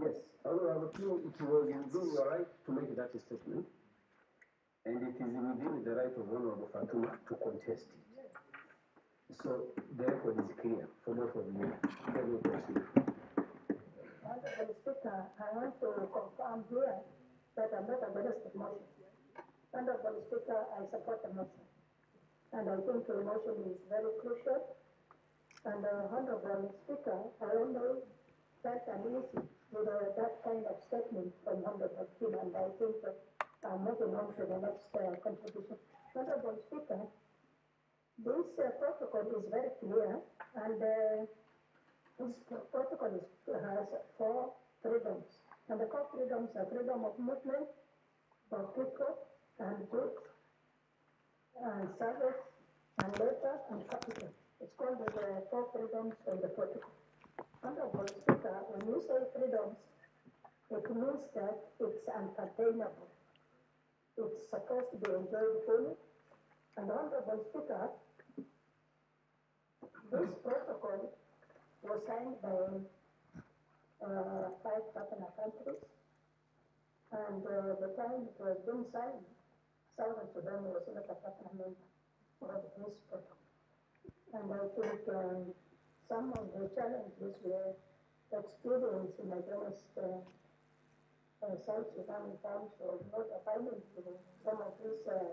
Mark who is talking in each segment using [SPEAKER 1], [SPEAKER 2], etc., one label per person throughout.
[SPEAKER 1] Yes, Honorable King, it was within your right to make that statement. And it is within the right of Honorable Fatuma to contest it. So the record is clear for both of you. Let me proceed.
[SPEAKER 2] Honorable Speaker, I want to confirm here that I'm not against the motion. Honorable Speaker, I support the motion. And I think the motion is very crucial. And uh, Honorable Speaker, I don't know that uneasy with uh, that kind of statement from Honorable Kim, and I think that I'm moving on to the next uh, contribution. Honorable Speaker, this uh, protocol is very clear, and uh, this protocol is, has four freedoms. And the four freedoms are freedom of movement for people and goods, and service, and labor, and capital. It's called the uh, four freedoms of the protocol. Honorable Speaker, when you say freedoms, it means that it's uncontainable. It's supposed to be enjoyed fully. And Honorable Speaker, this protocol was signed by uh, five partner countries. And uh, the time it was being signed, Southern Sudan was not a partner member of this protocol. And I think um, some of the challenges were experienced in against uh, uh, South Sudan in terms of not abiding to some of these uh,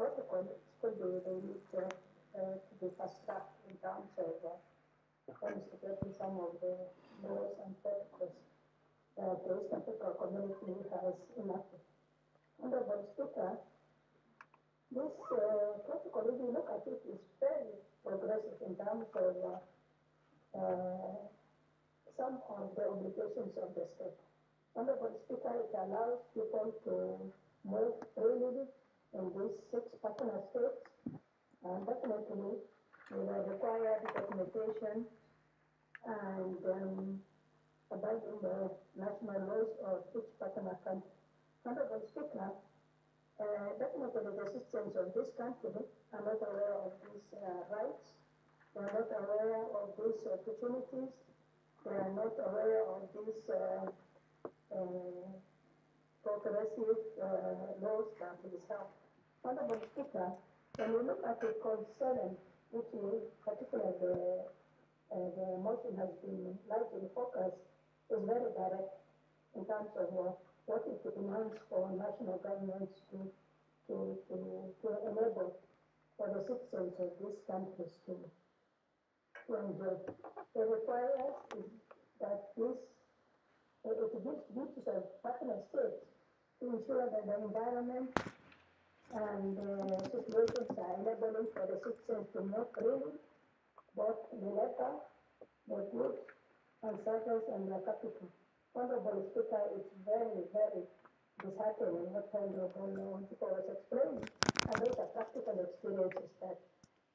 [SPEAKER 2] protocols. Could be they need uh, uh, to be fast tracked in terms of uh, investigating some of the laws and protocols that the Eastern People community has enacted. Honorable Speaker, this uh, protocol, if you look at it, is very progressive in terms of uh, some of the obligations of the state. Honorable Speaker, it allows people to move freely in these six partner states, and definitely with the required documentation and um, abiding the national laws of each partner country. Honorable Speaker, uh, definitely the citizens of this country are not aware of these uh, rights. They are not aware of these opportunities. They are not aware of these uh, uh, progressive uh, laws that we have. Honorable Speaker, when you look at the concern, which is particularly the, uh, the motion has been largely focused, is very direct in terms of uh, what it demands for national governments to, to, to, to enable for the citizens of these countries to, to enjoy. It requires is that this, uh, it gives duties of partner states to ensure that the environment and uh, situations are enabling for the citizens to move freely, both the labor, the goods, and service and the capital. Honorable Speaker, it's very, very disheartening what Honorable Chico was explaining. And those are practical experiences that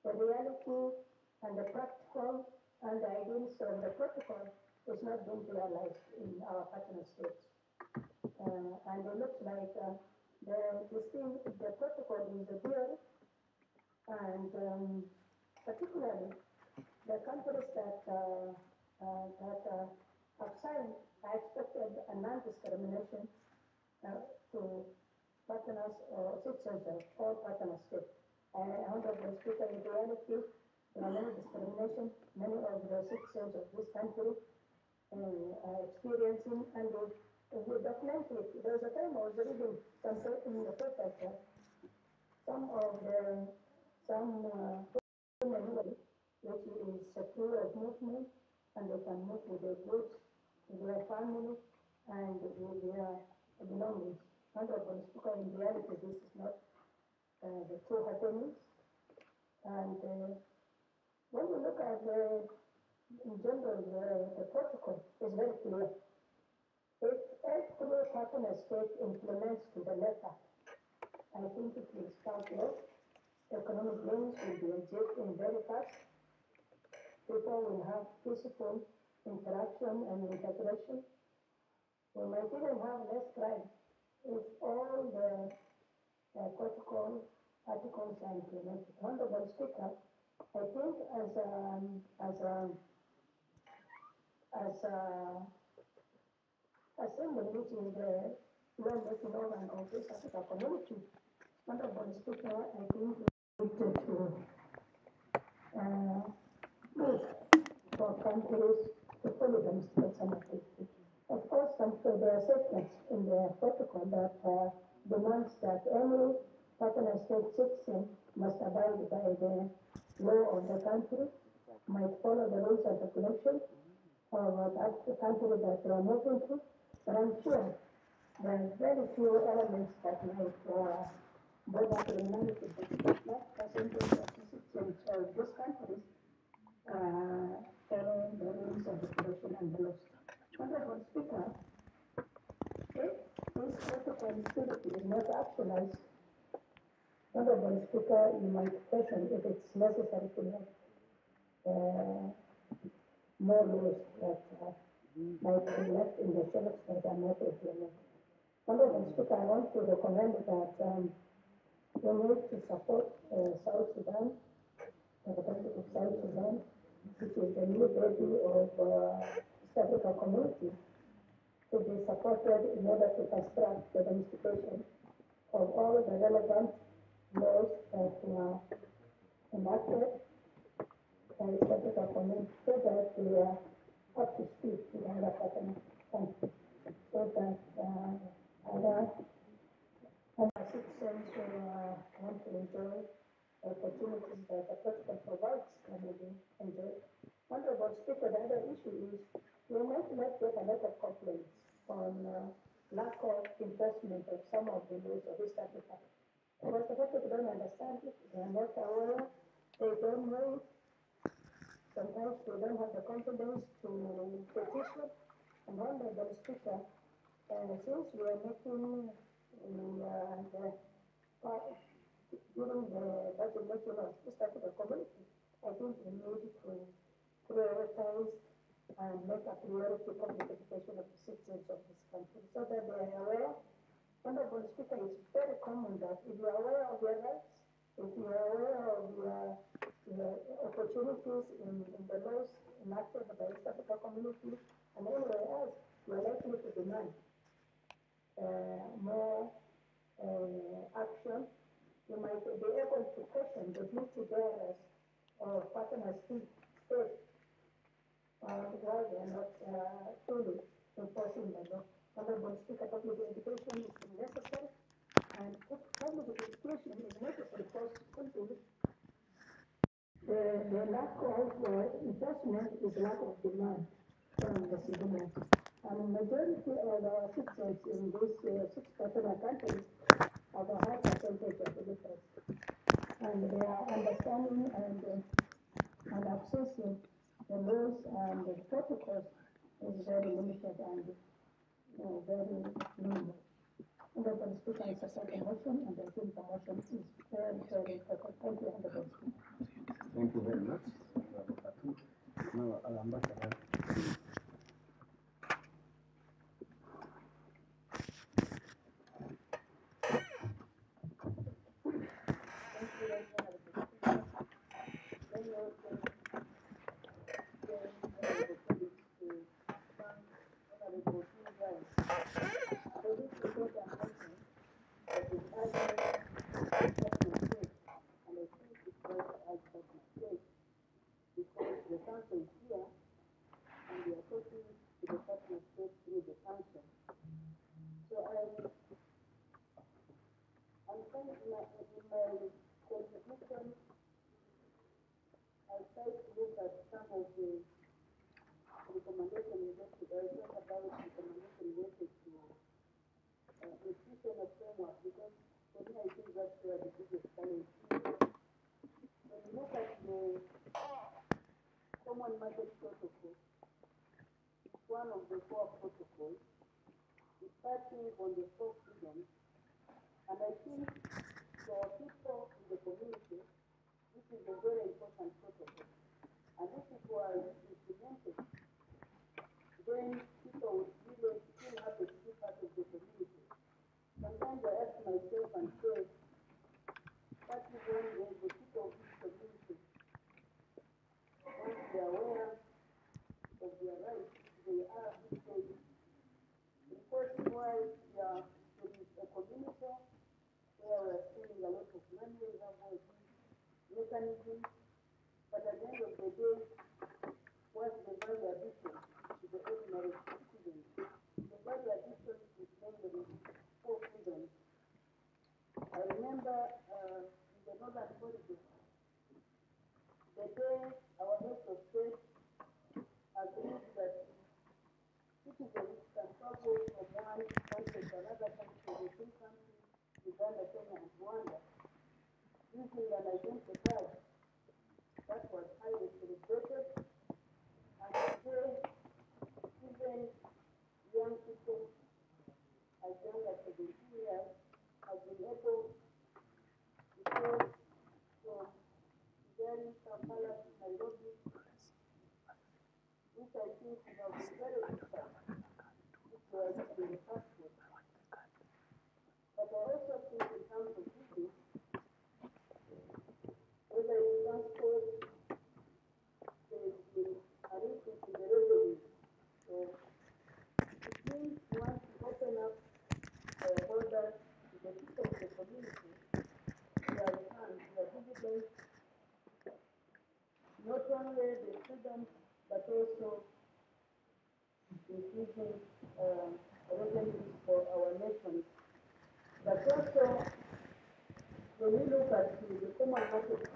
[SPEAKER 2] the reality and the practical and the ideals of the protocol is not being realized in our partner states. Uh, and it looks like uh, the, this thing, the protocol is a deal, and um, particularly the countries that, uh, uh, that uh, have signed I expected a non-discrimination uh, to partners or citizens of all partner states. Uh, Honorable Speaker, in reality, many discrimination, many of the citizens of this country uh, are experiencing, and they, they document it. There was a time I was reading some pa- in the paper that some of the, some uh, rights, which is secure of movement, and they can move with their goods, with their family, and with their belongings. Honorable Speaker, in reality, this is not uh, the true happenings. And uh, when you look at the, in general, the, the protocol is very clear. If every partner state implements to the letter, I think it will start well. Economic gains will be achieved in very fast. People will have peaceful interaction and integration. We might even have less crime if all the uh, protocol articles are implemented. Honorable Speaker, I think as a, as a, as a, assembly, which is the law-making organ of this Africa community, Honorable Speaker, I think need to, uh, for countries to follow the some of. Of course, there are statements in the protocol that, uh, demands that any partner state citizen must abide by the law of the country, might follow the rules and regulations of the country that they are moving to, but I'm sure there are very few elements that might, uh, bother the humanity, but not percentage of citizens of this country, uh, following the rules and regulation and the laws. Honorable Speaker, if this protocol is not actualized, Honorable Speaker, you might question if it's necessary to have, uh, more laws that, uh, might be left in the shelves that are not implemented. Honorable Speaker, I want to recommend that, um, we need to support, uh, South Sudan, the Republic of South Sudan, which is the new baby of, uh, East community, to be supported in order to fast track the domestication of all the relevant laws that were enacted by East Africa community, so that we are up to speed with other partner countries, so that, uh, other and our citizens who uh, want to enjoy opportunities that the protocol provides can be enjoyed. Honorable Speaker, the other issue is we might not get a lot of complaints on uh, lack of enforcement of some of the laws of East Africa. Because the people don't understand it, they are not aware, they don't know. Sometimes they don't have the confidence to petition. And Honorable Speaker, uh, since we are making uh, the, uh, during the budget making of East Africa community, I think we need to prioritize and make a priority public education of the citizens of this country so that they are aware. Honorable Speaker, it's very common that if you are aware of your rights, if you are aware of your, your opportunities in, in the laws enacted by the Africa community and anywhere else, you are likely to demand uh, more uh, action, you might be able to question the duty bearers of partner state, uh, why they are not uh, truly enforcing the law. Honorable Speaker, public education is necessary, and if public education is necessary for schools, the, the lack of uh, enforcement is lack of demand from the civilians. And majority of our citizens in these uh, six partner countries have a high percentage of illiteracy. And they are understanding and, uh, and accessing the laws and the protocols is very limited and very minimal. Honorable Speaker, I support the motion and the motion is very, very important. Thank you, Honorable Speaker.
[SPEAKER 1] Thank you very much. Now, Ambassador.
[SPEAKER 3] because the council is here and we are talking to the partner state through the council. So I'm, At some of the to because for me I think. When you look at the common protocol, one of the four protocols, it's on the freedoms. And I think for people in the community, this is a very important protocol. And if it was implemented, then people would really feel happy to be part of the community. Sometimes I ask myself and say, what is wrong with the people of this community? Once they are aware of their rights, they are these days one country to another country, the three countries, Uganda, Kenya, and Rwanda, using an identity card that was highly celebrated, and today, even young people as young as seventeen years have been able to cross from Kigali, Kampala to Nairobi, which I think have been very the passport. But I also think in terms of business, whether it's transport, there's been an increase in the revenue. So it means once you open up uh, borders to the people of the community, they are fans, dividends, not only the freedom, but also increasing uh, revenues for our nation. But also, when we look at the the common market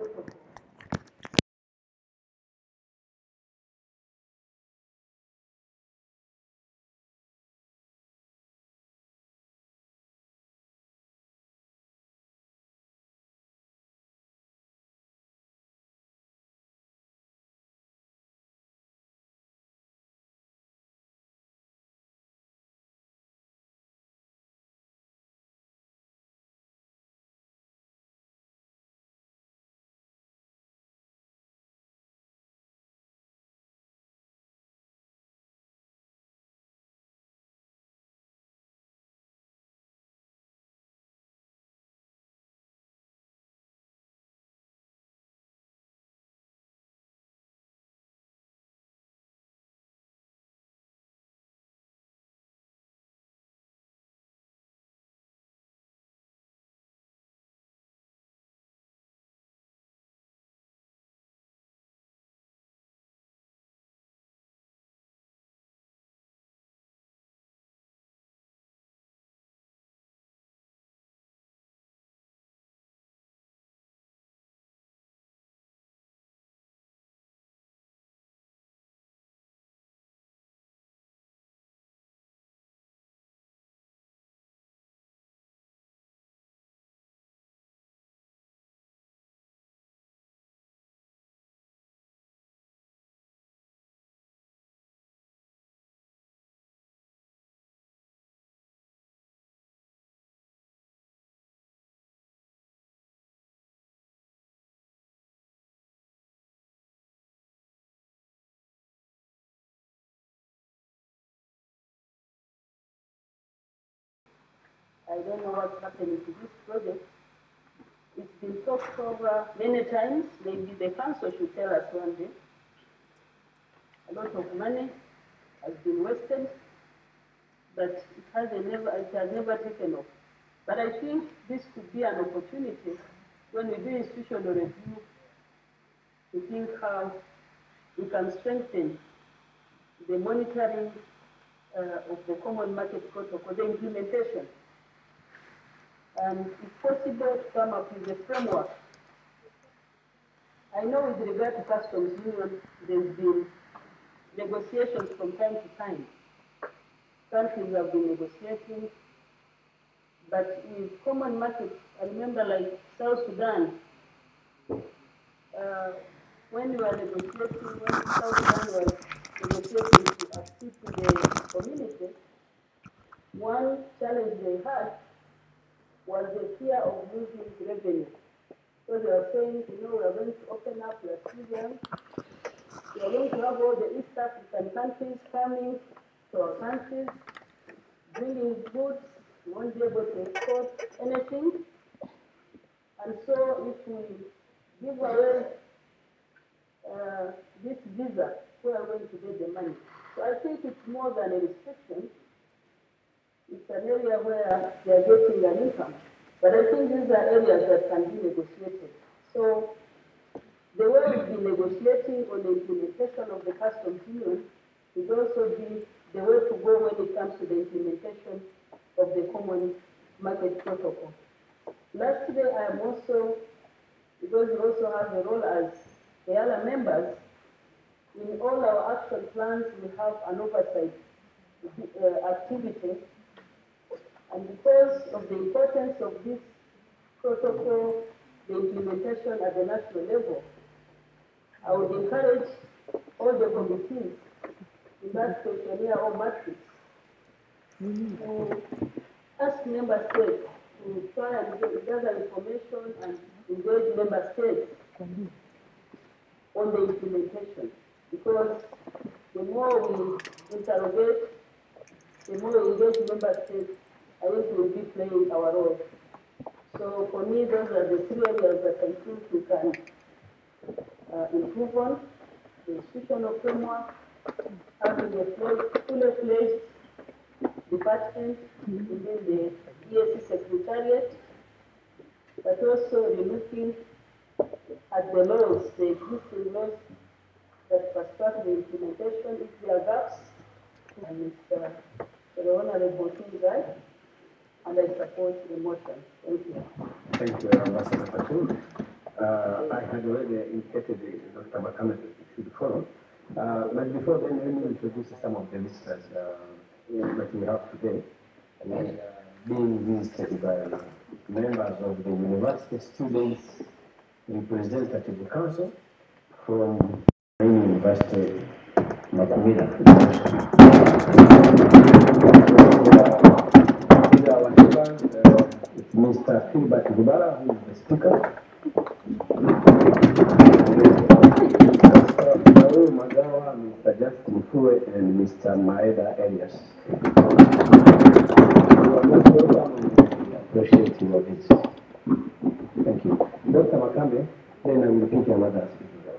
[SPEAKER 3] I don't know what's happening to this project. It's been talked over many times, maybe the council should tell us one day. A lot of money has been wasted, but it hasn't never, it has never taken off. But I think this could be an opportunity when we do institutional review to think how we can strengthen the monitoring uh, of the common market protocol, the implementation and if possible, to come up with a framework. I know with regard to customs union, there's been negotiations from time to time. Countries have been negotiating, but with common markets, I remember like South Sudan, uh, when we were negotiating, when South Sudan was negotiating to accede to the community, one challenge they had was the fear of losing revenue. So they were saying, you know, we are going to open up, are still. We are going to have all the East African countries coming to our countries, bringing goods, we won't be able to export anything. And so if we give away uh, this visa, where are going to get the money? So I think it's more than a restriction, it's an area where they are getting an income. But I think these are areas that can be negotiated. So the way we've been negotiating on the implementation of the customs union would also be the way to go when it comes to the implementation of the common market protocol. Lastly, I am also, because we also have a role as the other members, in all our action plans, we have an oversight uh, activity And because of the importance of this protocol, the implementation at the national level, I would encourage all the committees in that questionnaire or matrix to ask member states to try and gather information and engage member states on the implementation. Because the more we interrogate, the more we engage member states, I think we'll be playing our role. So for me, those are the three areas that I think we can uh, improve on. The institutional framework, having a full- fully fledged department within the EAC secretariat, but also relooking at the laws, the existing laws that prescribe the implementation, if there are gaps, and Mr. the Honorable Tingai, and I support the motion. Thank you.
[SPEAKER 1] Thank you, Ambassador Fatou. Uh, I had already indicated that Dr. Makame should follow. Uh, but before then, let me introduce some of the visitors uh, that we have today. And, uh, being visited by members of the University Students Representative Council from the University Makumira. These it's Mr. Philbert Gubara, who is the speaker. Mr. Raul Magawa, Mr. Justin Fue, and Mr. Maeda Elias. You are most welcome appreciate your visit. Thank you. Dr. Makame, then I will pick another speaker.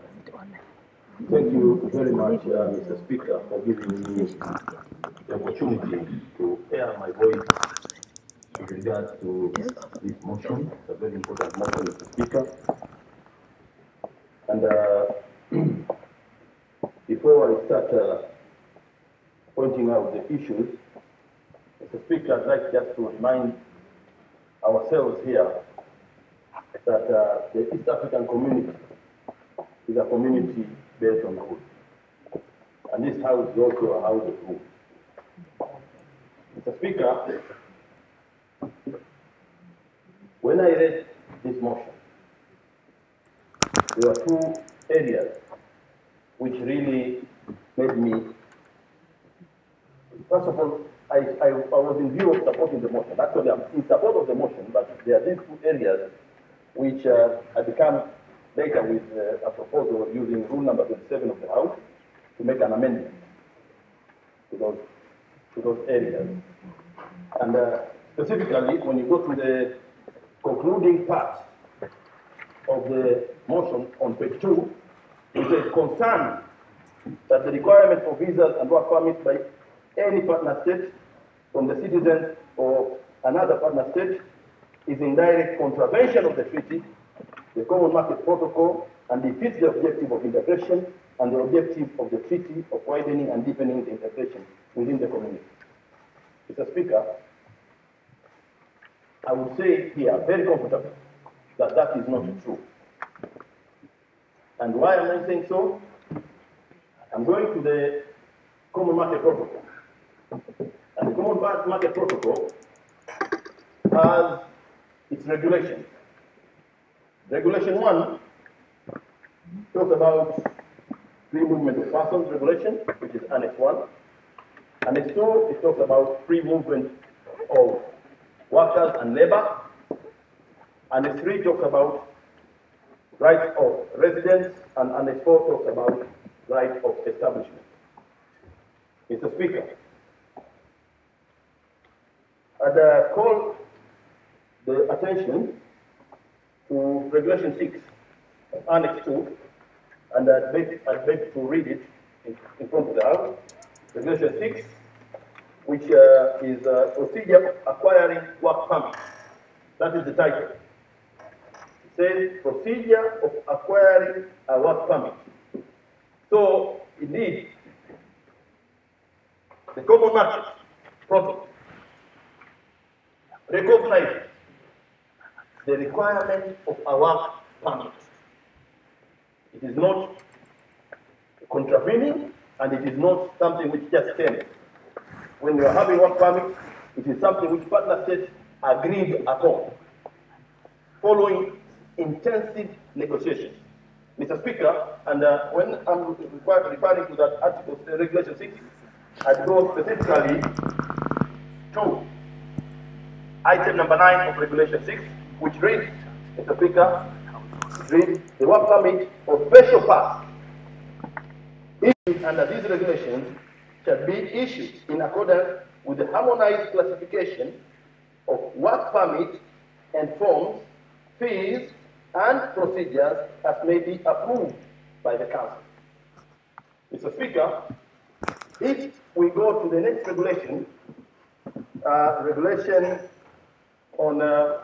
[SPEAKER 4] Thank you very much, uh, Mr. Speaker, for giving me the opportunity to air my voice with regard to this motion. A very important motion, Mr. Speaker. And uh, before I start uh, pointing out the issues, Mr. Speaker, I'd like just to remind ourselves here that uh, the East African community is a community based on rules. And this house is also a house of rules. Mr. Speaker, when I read this motion, there were two areas which really made me, first of all, I, I, I was in view of supporting the motion. Actually, I'm in support of the motion, but there are these two areas which uh, I become later with uh, a proposal using rule number 27 of the House to make an amendment to those, to those areas. And uh, specifically, when you go to the concluding part of the motion on page two, it says concerned that the requirement for visas and work permits by any partner state from the citizens of another partner state is in direct contravention of the treaty, the common market protocol, and defeats the objective of integration and the objective of the treaty of widening and deepening the integration within the community. Mr. Speaker, I would say here very comfortably that that is not mm-hmm. true. And why am I saying so? I'm going to the common market protocol. And the common Mar- market protocol has its regulations. Regulation one talks about free movement of persons regulation, which is Annex one. Annex two, it talks about free movement of workers and labor. Annex three talks about rights of residence, and Annex four talks about right of establishment. Mr. Speaker, I'd uh, call the attention to Regulation 6, Annex 2, and I'd beg, I'd beg to read it in, in front of the House. Regulation 6, which uh, is uh, Procedure of Acquiring Work Permit. That is the title. It says Procedure of Acquiring a Work Permit. So, indeed, the Common Market Protocol recognizes the requirement of a work permit. It is not contravening and it is not something which just came. When you are having work permit, It is something which partner states agreed upon following intensive negotiations. Mr. Speaker, and uh, when I'm refer- referring to that article, uh, regulation six, I go specifically to item number nine of regulation six, which reads, Mr. Speaker, reads, the work permit or special pass issued under these regulations shall be issued in accordance with the harmonized classification of work permits and forms, fees, and procedures as may be approved by the council. Mr. Speaker, if we go to the next regulation, uh, regulation on uh,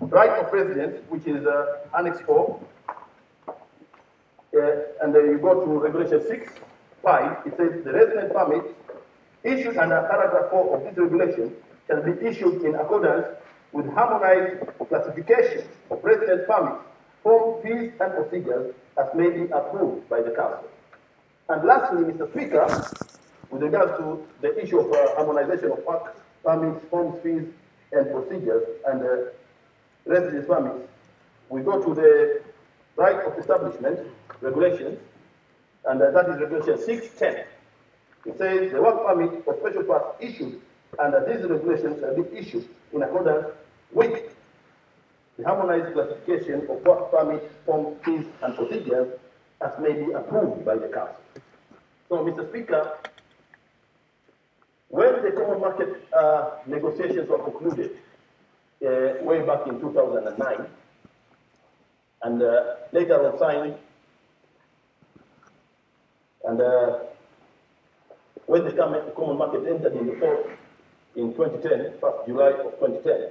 [SPEAKER 4] right of residence, which is uh, Annex 4, uh, and then you go to regulation 6, 5, it says the resident permit issued under paragraph 4 of this regulation shall be issued in accordance with harmonized classification of resident permits, form, fees, and procedures as may be approved by the council. And lastly, Mr. Speaker, with regard to the issue of uh, harmonization of work permits, forms, fees, and procedures, and uh, residence permits, we go to the right of establishment regulations, and uh, that is regulation 610. It says the work permit or special pass issued under these regulations shall be issued in accordance with the harmonized classification of work permit, form, fees, and procedures as may be approved by the council. So, Mr. Speaker, when the common market uh, negotiations were concluded uh, way back in 2009, and uh, later on signed, and uh, when the common market entered in 2010, 1st July of 2010,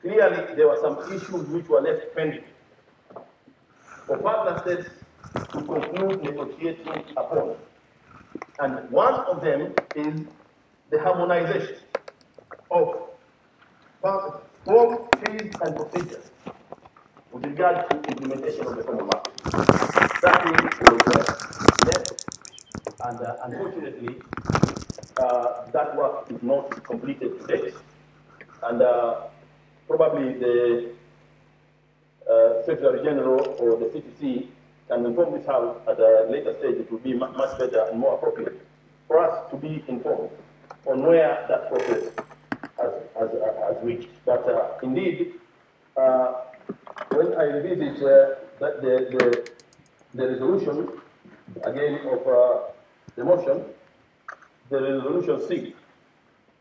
[SPEAKER 4] clearly there were some issues which were left pending for partner states to conclude negotiating upon. And one of them is the harmonization of form, fees, and procedures with regard to implementation of the common market. Was left, and unfortunately, that work is not completed to date. And probably the Secretary General or the CTC can inform this House at a later stage, it will be much better and more appropriate for us to be informed on where that process has, has, has reached. But uh, indeed, uh, when I revisit uh, the, the, the resolution, again, of uh, the motion, the resolution C,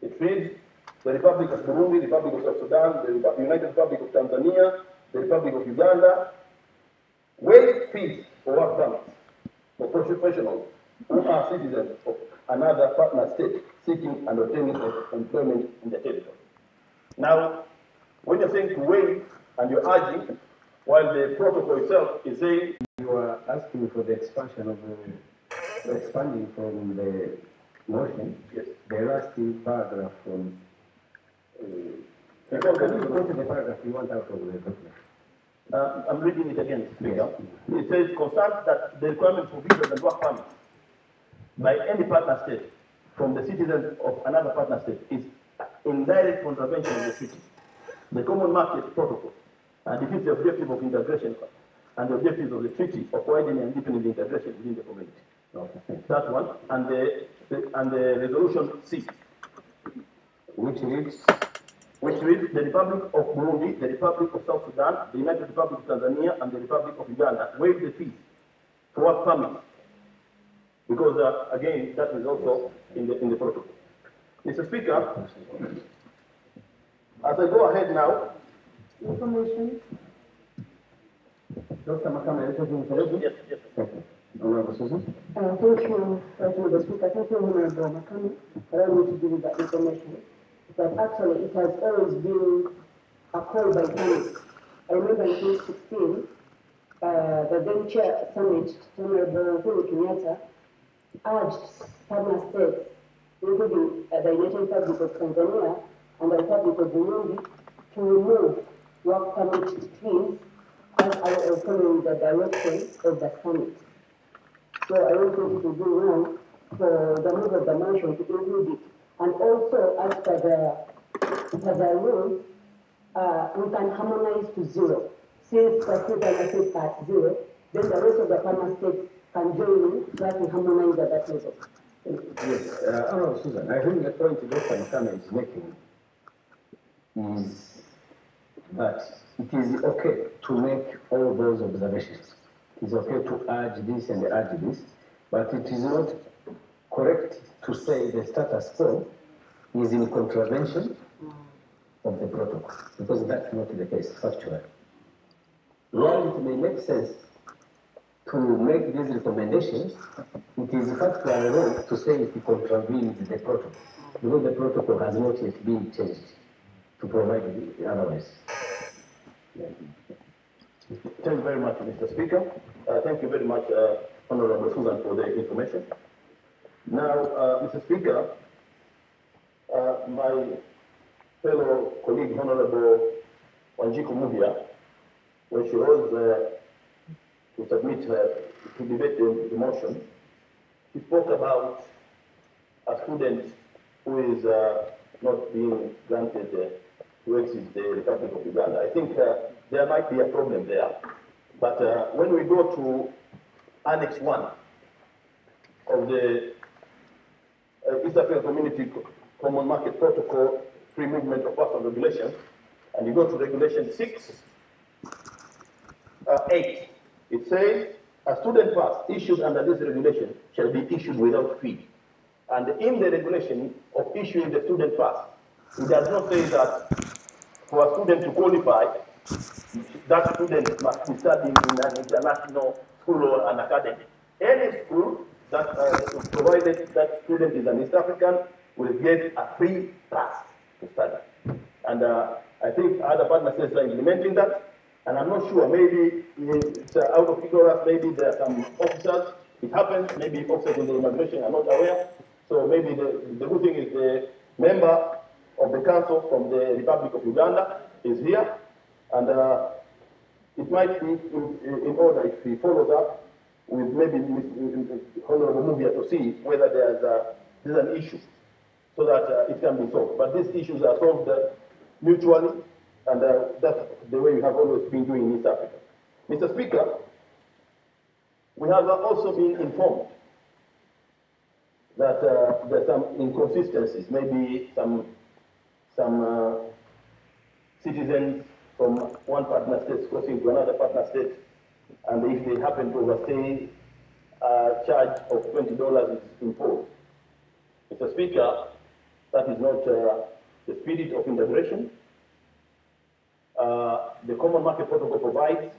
[SPEAKER 4] it reads, the Republic of Burundi, the Republic of South Sudan, the United Republic of Tanzania, the Republic of Uganda, waive fees for work permits for professionals who are citizens of another partner state seeking and obtaining employment in the territory. Now, when you're saying to waive and you're urging, while the protocol itself is saying
[SPEAKER 1] You are asking for the expansion of the, expanding from the motion,
[SPEAKER 4] yes,
[SPEAKER 1] the last paragraph from, uh,
[SPEAKER 4] Because
[SPEAKER 1] can you
[SPEAKER 4] the-
[SPEAKER 1] go to the paragraph you want out of the document?
[SPEAKER 4] Uh, I'm reading it again, Speaker. It says, concerns that the requirement for visas and work permits by any partner state from the citizens of another partner state is in direct contravention of the treaty. The common market protocol and defeats the objective of integration and the objectives of the treaty of widening and deepening the integration within the community.
[SPEAKER 1] Okay.
[SPEAKER 4] That one, and the, the- and the resolution C,
[SPEAKER 1] Which reads,
[SPEAKER 4] which reads the Republic of Burundi, the Republic of South Sudan, the United Republic of Tanzania, and the Republic of Uganda waive the fees for work permits. Because, uh, again, that is also in the, in the protocol. Mr. Speaker, as I go ahead now,
[SPEAKER 2] Information,
[SPEAKER 1] Dr. Makame, anything for you?
[SPEAKER 4] yes, yes.
[SPEAKER 1] Honorable Susan?
[SPEAKER 3] Uh, thank you, President Speaker. Thank you, Honorable Makame, for me to give you that information. That actually it has always been a call by Summit. I remember in 2016, uh, the then chair Summit, Honorable Uhuru Kenyatta, urged partner states, including uh, the United Republic of Tanzania and the Republic of Burundi, to remove work permit fees as I am following the direction of the summit. So I don't think it would for the move of the motion to include it And also, as per the, per the rules, uh, we can harmonize to zero. Since the partner states are at zero, then the rest of the partner states can join in, so that we harmonize at that level.
[SPEAKER 1] Yes, uh, Honorable Susan, I think the point Dr. Makame is making is that it is okay to make all those observations. It is okay to urge this and urge this, but it is not correct to say the status quo is in contravention of the protocol, because that's not the case factually. While it may make sense to make these recommendations, it is factually wrong to say it contravenes the protocol, because the protocol has not yet been changed to provide the otherwise.
[SPEAKER 4] Thank you very much, Mr. Speaker. Uh, thank you very much, uh, Honorable Susan, for the information. Now, uh, Mr. Speaker, uh, my fellow colleague, Honorable Wanjiku Muhia, when she was uh, to submit her, to debate the, the motion, she spoke about a student who is uh, not being granted to exit the Republic of Uganda. I think uh, there might be a problem there. But uh, when we go to Annex 1 of the uh, East African Community Common Market Protocol, Free Movement of Persons Regulation, and you go to Regulation 6, uh, 8, it says, a student pass issued under this regulation shall be issued without fee. And in the regulation of issuing the student pass, it does not say that for a student to qualify, that student must be studying in an international school or an academy. Any school that, uh, provided that student is an East African, will get a free pass to study. And uh, I think other partner states are implementing that, and I'm not sure, maybe it's uh, out of ignorance, maybe there are some officers, it happens, maybe officers in the immigration are not aware. So maybe the, the good thing is the member of the council from the Republic of Uganda is here, and uh, it might be in, in order if he follows up with maybe. Honorable Muhia to see whether there's a, there's an issue so that uh, it can be solved. But these issues are solved uh, mutually, and uh, that's the way we have always been doing in East Africa. Mr. Speaker, we have also been informed that uh, there's some inconsistencies, maybe some some uh, citizens from one partner state crossing to another partner state, and if they happen to overstay, a charge of twenty dollars is imposed. Mr. Speaker, that is not uh, the spirit of integration. Uh, the Common Market Protocol provides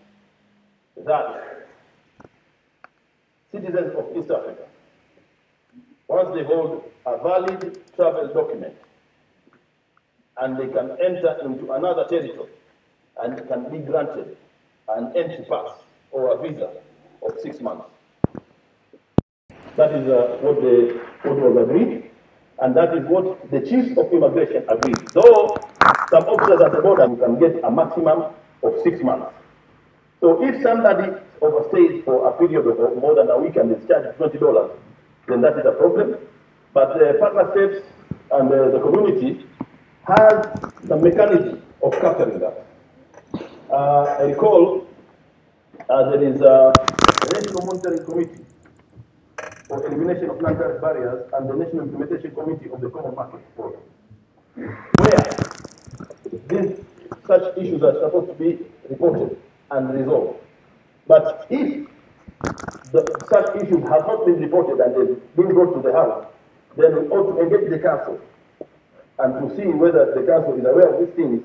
[SPEAKER 4] that citizens of East Africa, once they hold a valid travel document, and they can enter into another territory and can be granted an entry pass or a visa of six months. That is uh, what the what was agreed, and that is what the chief of immigration agreed. Though some officers at the border can get a maximum of six months. So if somebody overstays for a period of more than a week and is charged twenty dollars, then that is a problem. But the partner states and uh, the community has the mechanism of capturing that. Uh, I recall uh, there is a National Monitoring Committee for Elimination of Non-Tariff Barriers and the National Implementation Committee of the Common Market Program, where these such issues are supposed to be reported and resolved. But if the, such issues have not been reported and they've been brought to the House, then we ought to engage the Council and to see whether the council is aware of these things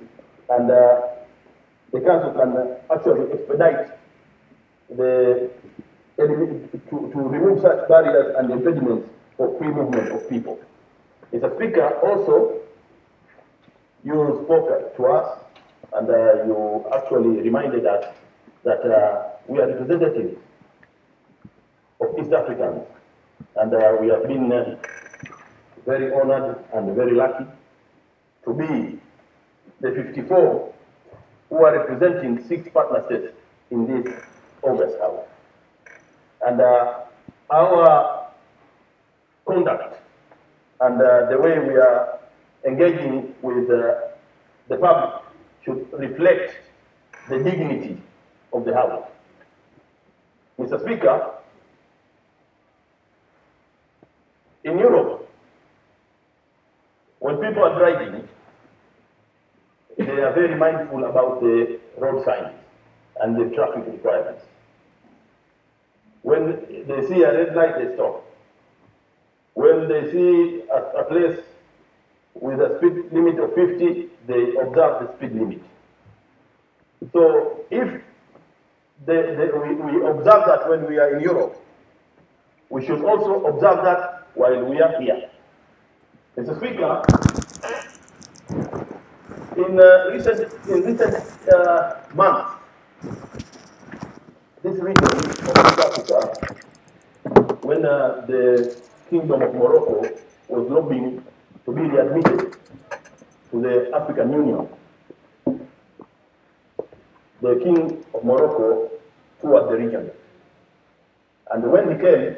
[SPEAKER 4] and uh, the council can actually expedite the to, to remove such barriers and impediments for free movement of people. Mr. Speaker, also, you spoke to us and uh, you actually reminded us that uh, we are representatives of East Africans and uh, we have been uh, very honored and very lucky to be the 54 who are representing six partner states in this August House. And uh, our conduct and uh, the way we are engaging with uh, the public should reflect the dignity of the House. Mr. Speaker, in Europe, when people are driving, they are very mindful about the road signs and the traffic requirements. When they see a red light, they stop. When they see a, a place with a speed limit of 50, they observe the speed limit. So if the, the, we, we observe that when we are in Europe, we should also observe that while we are here. Mr. Speaker, in uh, recent, in recent uh, months, this region of East Africa, when uh, the Kingdom of Morocco was lobbying to be readmitted to the African Union, the King of Morocco toured the region. And when he came,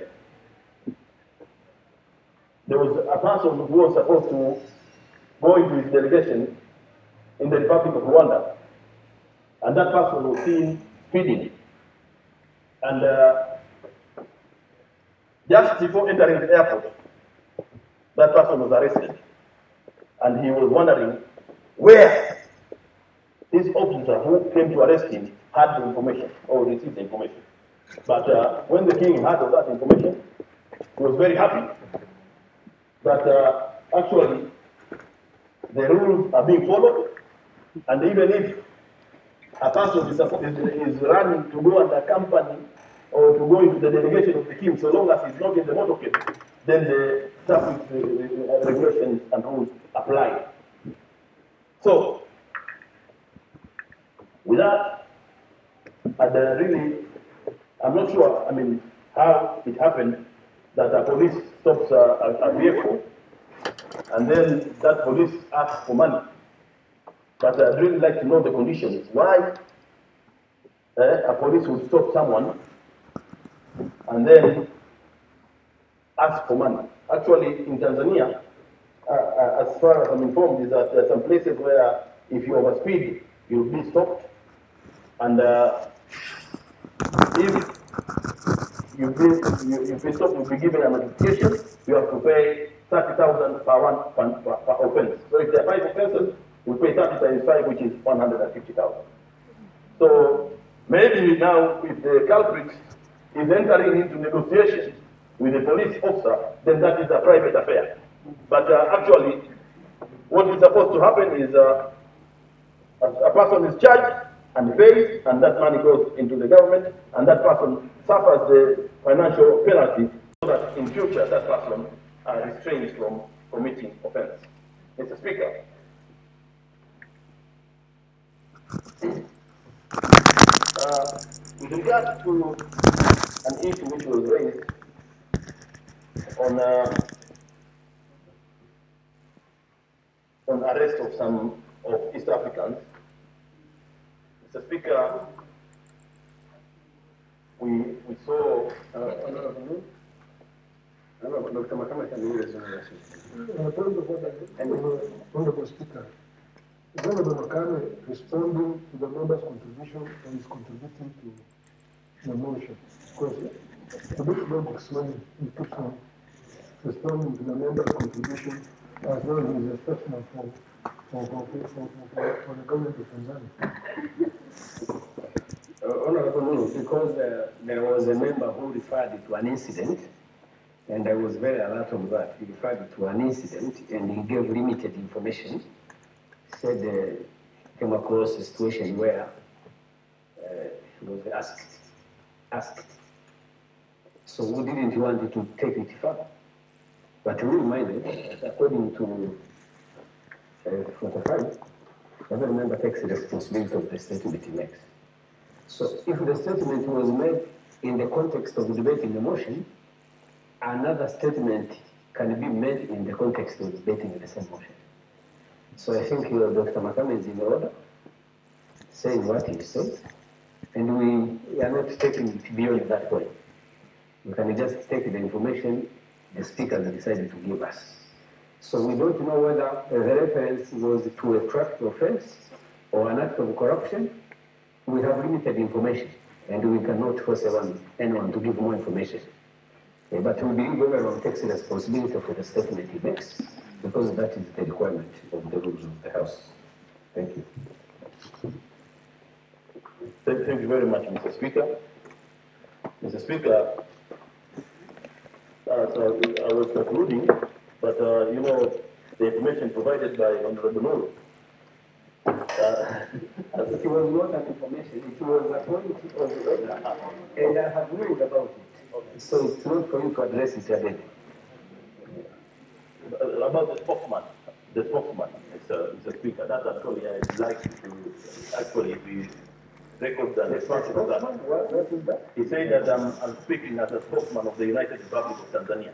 [SPEAKER 4] there was a person who was supposed to go into his delegation in the Republic of Rwanda. And that person was seen speeding. And uh, just before entering the airport, that person was arrested. And he was wondering where this officer who came to arrest him had the information or received the information. But uh, when the king heard of that information, he was very happy that uh, actually the rules are being followed, and even if a person is, is, running to go and accompany or to go into the delegation of the king, so long as he's not in the motorcade, then the traffic uh, uh, regulations and rules apply. So, with that, and uh, really, I'm not sure, I mean, how it happened that a police stops a, a, a vehicle and then that police asks for money. But I'd really like to know the conditions. Why uh, a police would stop someone and then ask for money. Actually, in Tanzania, uh, uh, as far as I'm informed, is that there are some places where if you overspeed, you'll be stopped. And uh, if you, you've been stopped, you'll be given a notification, you have to pay 30,000 per one per, per, per offense. So if there are five offenses, you pay 30 times 5, which is 150,000. So maybe now, if the culprit is entering into negotiations with a police officer, then that is a private affair. But uh, actually, what is supposed to happen is uh, a, a person is charged and pays, and that money goes into the government, and that person suffers the financial penalty so that in future that person uh, restrains from committing offense. Mr. Speaker, uh, with regard to an issue which was raised on uh, on arrest of some of East Africans, Mr. Speaker, we we saw
[SPEAKER 1] Uh, Dr. Makame can
[SPEAKER 5] point of order, Honorable Speaker. Is Honorable Makame responding to the member's contribution or is contributing to the motion? Because the big member on responding to the member's contribution as well as his statement for, for, for, for, for, for the government of Tanzania.
[SPEAKER 1] Uh, Honorable because uh, there was a member who referred to an incident, and I was very alert of that. He referred to an incident and he gave limited information. Said uh, came across a situation where uh, he was asked, asked. So we didn't want to take it further. But we reminded, that according to uh, 45, every member takes the responsibility of the statement he makes. So if the statement was made in the context of debating the motion, another statement can be made in the context of debating the same motion. So I think uh, Dr. Makame is in order, saying what he said, and we, are not taking it beyond that point. We can just take the information the speaker decided to give us. So we don't know whether the reference was to a traffic offense or an act of corruption. We have limited information and we cannot force anyone, to give more information. Uh, but we believe everyone takes the responsibility for the statement he makes because that is the requirement of the rules of the House. Thank you.
[SPEAKER 4] Thank, you very much, Mr. Speaker. Mr. Speaker, uh, so I was concluding, but, uh, you know, the information provided by Honorable Nuru, uh,
[SPEAKER 1] It was not an information, it was a point of order, and I have ruled about it. So it's not for you to address it again.
[SPEAKER 4] uh, about the spokesman, the spokesman, Mr. Mr. Speaker, that actually I'd like to, actually, be record and responsible of that.
[SPEAKER 1] What, what is that?
[SPEAKER 4] He said that I'm, I'm speaking as a spokesman of the United Republic of Tanzania.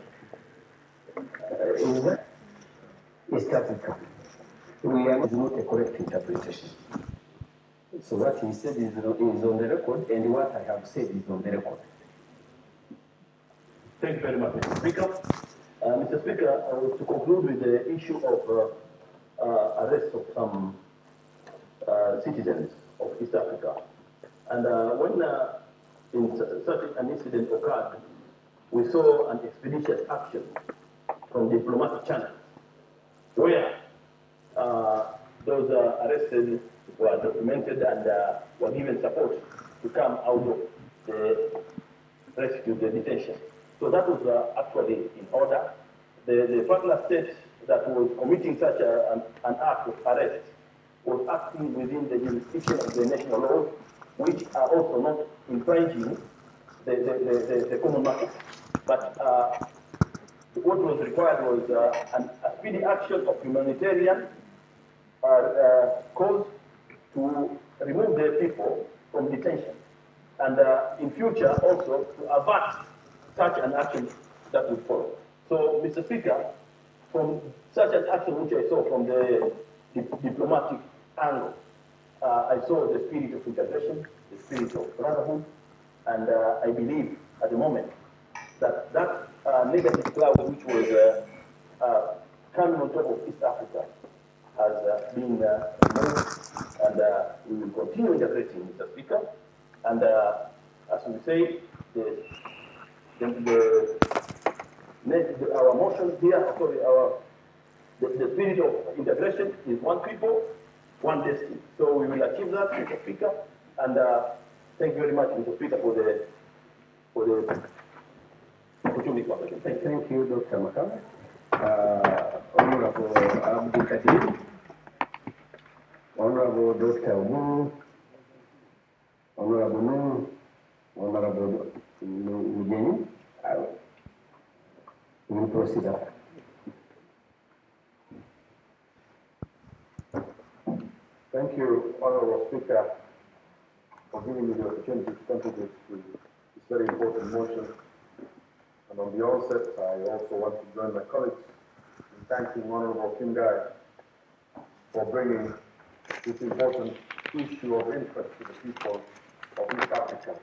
[SPEAKER 1] Uh, is that East Africa? Are is not a correct interpretation. So what he said is, is on the record, and what I have said is on the record.
[SPEAKER 4] Thank you very much, Mr. Speaker. Uh, Mr. Speaker, I was to conclude with the issue of uh, uh, arrest of some uh, citizens of East Africa. And uh, when uh, in such an incident occurred, we saw an expeditious action from diplomatic channels, where uh, those uh, arrested were documented and uh, were given support to come out of the rescue, the detention. So that was uh, actually in order. The, the partner state that was committing such a, an, an act of arrest was acting within the jurisdiction of the national laws, which are also not infringing the, the, the, the, the common market. But uh, what was required was uh, an, a speedy action of humanitarian uh, uh, cause to remove the people from detention. And uh, in future also to avert such an action that would follow. So, Mr. Speaker, from such an action which I saw from the dip- diplomatic angle, uh, I saw the spirit of integration, the spirit of brotherhood, and uh, I believe at the moment that that uh, negative cloud which was uh, coming on top of East Africa has uh, been uh, and uh, we will continue integrating, Mr. Speaker. And uh, as we say, the, the, the, the- our motion here, sorry, our the, the spirit of integration is one people, one destiny. So we will achieve that, Mr. Speaker. And uh, thank you very much, Mr. Speaker, for the for the opportunity. Thank you.
[SPEAKER 1] Thank you, Dr. Makame. Uh, Honorable Abdul Kadir, Honorable Dr. Umu, Honorable Honorable Ujeni, I will proceed.
[SPEAKER 6] Thank you, Honorable Speaker, for giving me the opportunity to contribute to this very important motion. And on the onset, I also want to join my colleagues in thanking Honorable Kim Gai for bringing this important issue of interest to the people of East Africa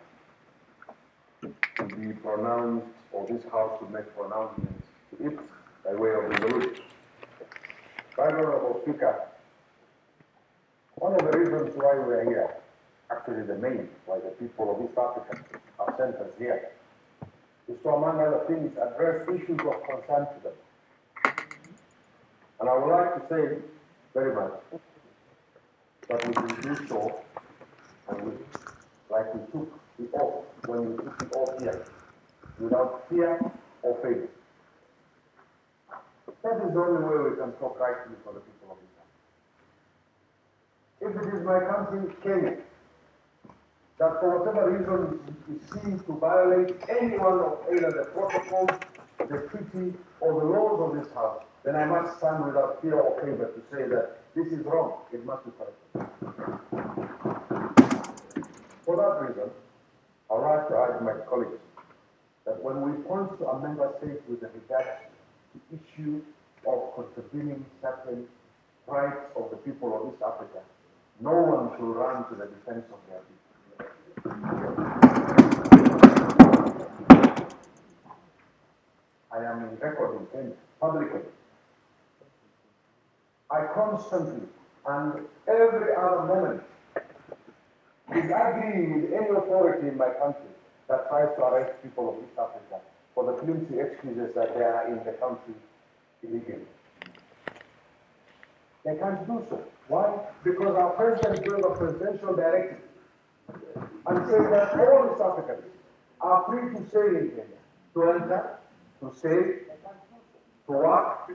[SPEAKER 6] to be pronounced, or this House to make pronouncements to it by way of resolution. Honorable Speaker, one of the reasons why we are here, actually the main, why the people of East Africa are sent us here, is to, among other things, address issues of concern to them. And I would like to say very much that we will do so, and we, like we took the oath, when we took the oath here, without fear or favor. That is the only way we can talk rightly for the people of Africa. If it is my country, Kenya, that for whatever reason is seen to violate any one of either the protocols, the treaty, or the laws of this house, then I must stand without fear or favor to say that this is wrong, it must be corrected. For that reason, I like to urge my colleagues that when we point to a member state with regard to issue of contravening certain rights of the people of East Africa, no one should run to the defense of their people. I am in record in Kenya, publicly, I constantly and every other moment disagree with any authority in my country that tries to arrest people of East Africa for the flimsy excuses that they are in the country illegally. They can't do so. Why? Because our president gave a presidential directive and said that all East Africans are free to stay in Kenya, to enter, to stay, Barack,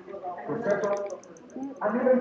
[SPEAKER 6] Prosecco. I never